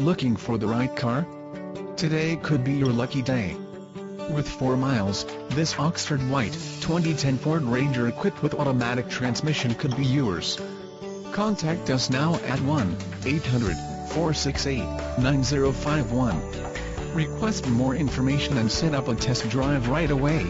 Looking for the right car? Today could be your lucky day. With 4 miles, this Oxford White, 2010 Ford Ranger equipped with automatic transmission could be yours. Contact us now at 1-800-468-9051. Request more information and set up a test drive right away.